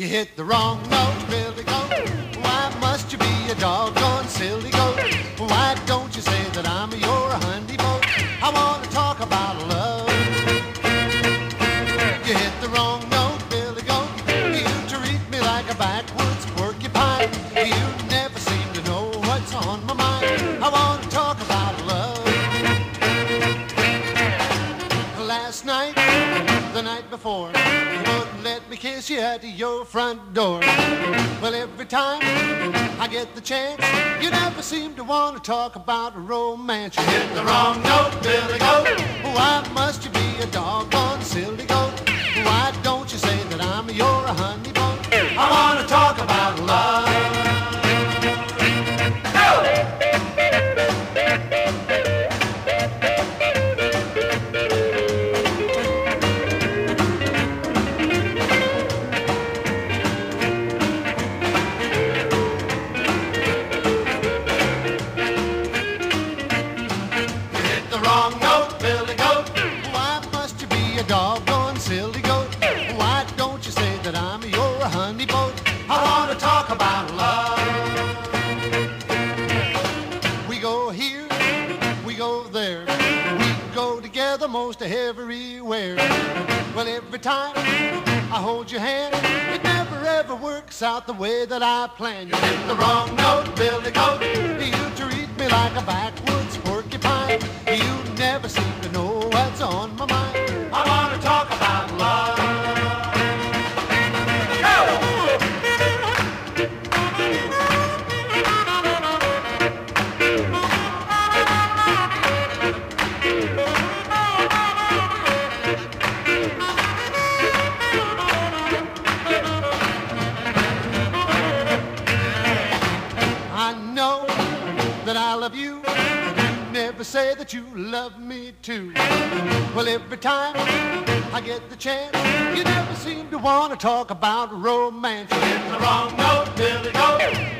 You hit the wrong note, Billy Goat. Why must you be a doggone silly goat? Why don't you say that I'm your honey boat? I want to talk about love. You hit the wrong note, before, you wouldn't let me kiss you at your front door. Well, every time I get the chance, you never seem to want to talk about romance. You hit the wrong note, Billy Goat. Why must you be wrong note, Billy Goat. Why must you be a doggone silly goat? Why don't you say that I'm your honey boat? I want to talk about love. We go here, we go there. We go together most everywhere. Well, every time I hold your hand, it never ever works out the way that I planned. You hit the wrong note, know that I love you. You never say that you love me too. Well, every time I get the chance, you never seem to want to talk about romance. You hit the wrong note, Billy Goat.